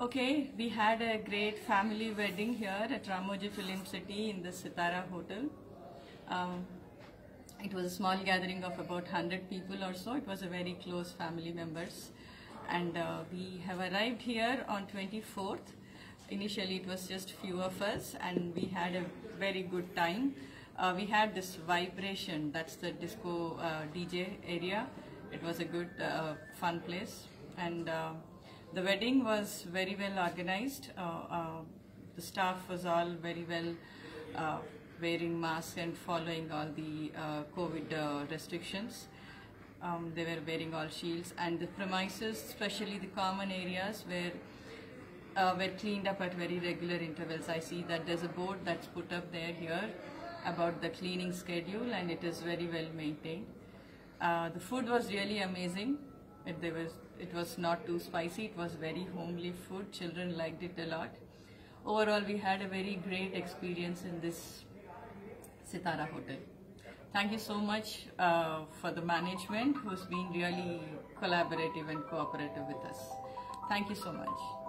Okay, we had a great family wedding here at Ramoji Film City in the Sitara Hotel. Um, it was a small gathering of about 100 people or so. It was a very close family members. And uh, we have arrived here on 24th. Initially it was just few of us and we had a very good time. Uh, we had this vibration, that's the disco uh, DJ area. It was a good uh, fun place. And uh, the wedding was very well organized. Uh, uh, the staff was all very well uh, wearing masks and following all the uh, COVID uh, restrictions. Um, they were wearing all shields and the premises, especially the common areas, were uh, were cleaned up at very regular intervals. I see that there's a board that's put up there here about the cleaning schedule and it is very well maintained. The food was really amazing. It, there was, it was not too spicy. It was very homely food. Children liked it a lot. Overall, we had a very great experience in this Sitara Hotel. Thank you so much uh, for the management who's been really collaborative and cooperative with us. Thank you so much.